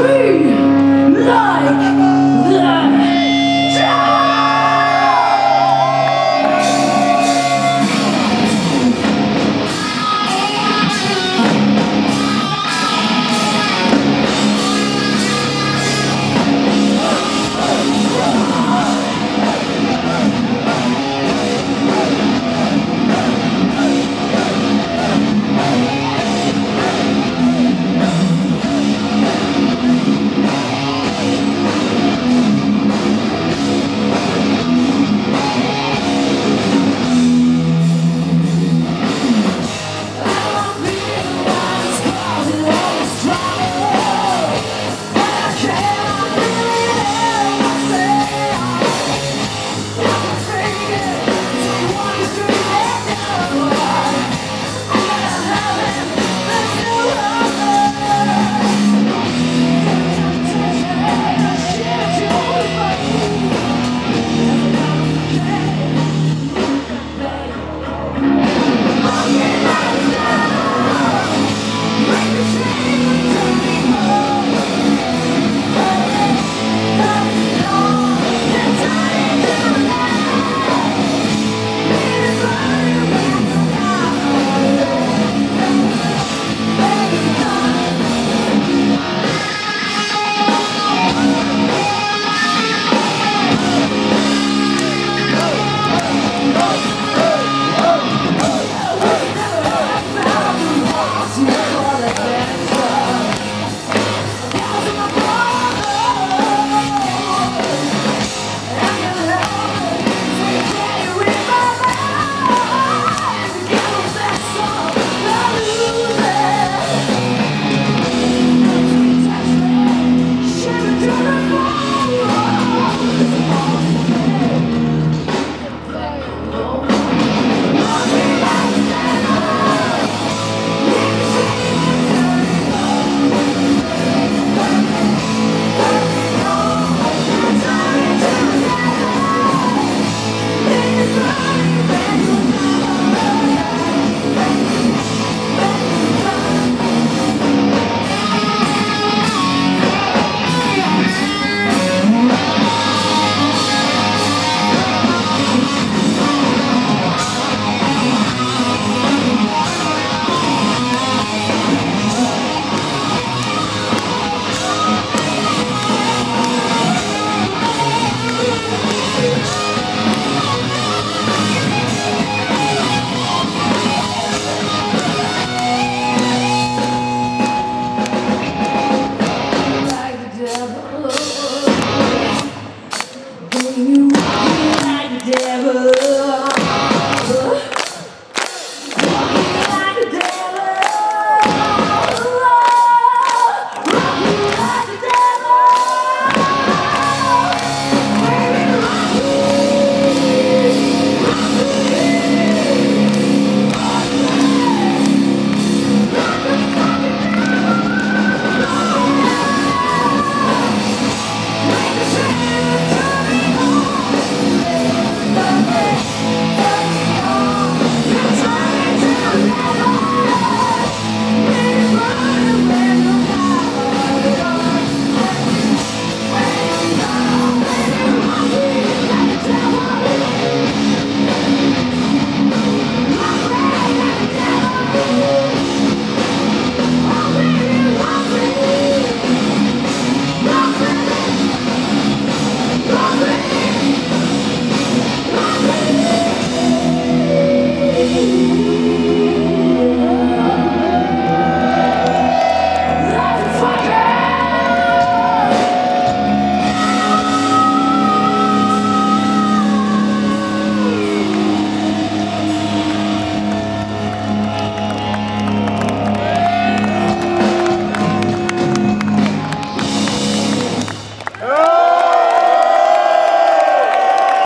true.